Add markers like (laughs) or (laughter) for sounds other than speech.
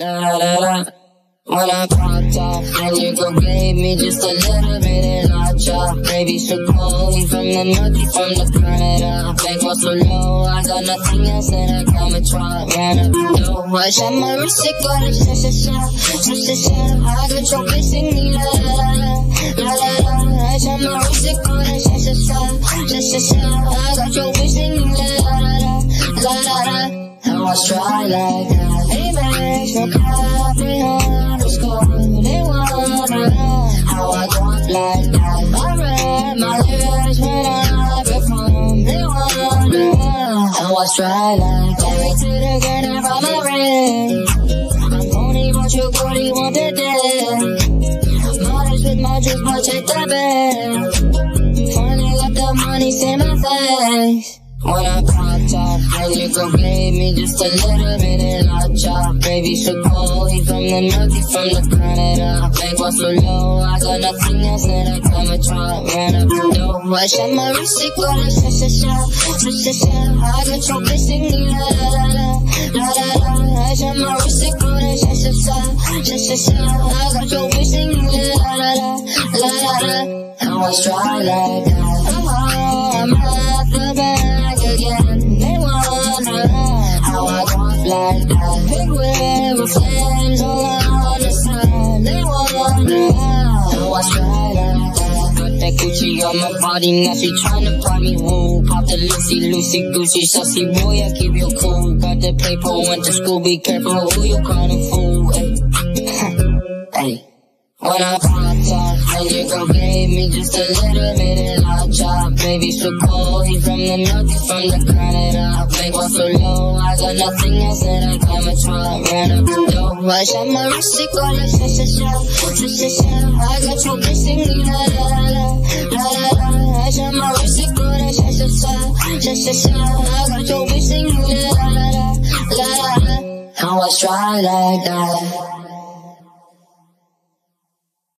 When I popped off, then you go gave me just a little bit and I chop. Baby, so cold, he from the north, from the Canada. Bank was so low, I got nothing else that I come and try. Ran up the door, I shot my wrist, it got a sha sha, sha sha sha. I got your bitch singing la la la la la la. I shot my wrist, it got a sha sha, sha sha sha. I got your I try like that, it makes copy underscore. They wanna know how I up like that. I read my lyrics when I perform. They know how I try like that. Me to the and from my ring. I'm only want you, booty, want the day. Modest with my juice, but check the bag. Finally got the money, see my face. When I popped off, then you go gave me just a little bit and I chop. Baby, he from the north, from the Canada. Bank was so low, I got nothing else that I come and try. Ran up the door, I shot my wrist, it got a sha sha, sha sha sha. I got your bitch singing la la la la, la la la. I shot my wrist, it got a sha sha, sha sha sha. I got your bitch singing la la la la, la la I try like that. I like that. Big wave of flames all the side. They wanna know how I like that. Got that Gucci on my body, now she tryna buy me woo. Pop the Lucy, Lucy, Gucci, saucy boy, I keep you cool. Got the paper, went to school, be careful who you callin' fool. Hey. hey. (laughs) When I popped off, then you go gave me just a little bit and I chop. Baby, so cold, he from the north, from the Canada. Bank was so low, I got nothing else that I come and try. Ran up the door, I shot my wrist, it got a sha sha sha, sha sha sha. I got your bitch singing la la la la, la la la. I shot my wrist, it got a sha sha sha, sha sha sha. I got your bitch singing la la la la, la la la. How I try like that.